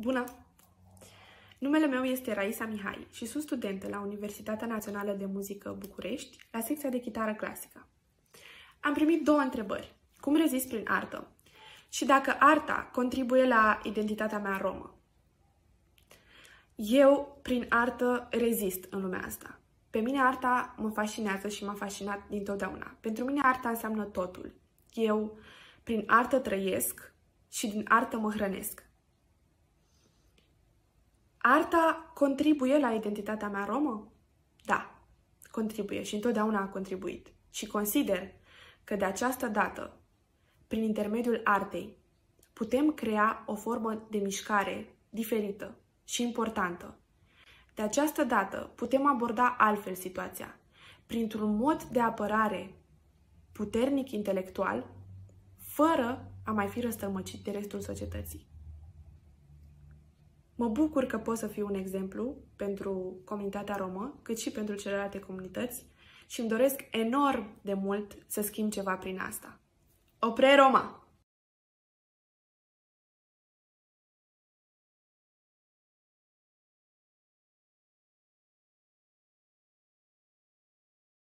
Bună! Numele meu este Raisa Mihai și sunt studentă la Universitatea Națională de Muzică București, la secția de chitară clasică. Am primit două întrebări. Cum rezist prin artă? Și dacă arta contribuie la identitatea mea romă? Eu, prin artă, rezist în lumea asta. Pe mine arta mă fascinează și m-a fascinat dintotdeauna. Pentru mine arta înseamnă totul. Eu, prin artă trăiesc și din artă mă hrănesc. Arta contribuie la identitatea mea romă? Da, contribuie și întotdeauna a contribuit. Și consider că de această dată, prin intermediul artei, putem crea o formă de mișcare diferită și importantă. De această dată putem aborda altfel situația, printr-un mod de apărare puternic intelectual, fără a mai fi răstălmăcit de restul societății. Mă bucur că pot să fiu un exemplu pentru comunitatea romă, cât și pentru celelalte comunități și îmi doresc enorm de mult să schimb ceva prin asta. Opre Roma!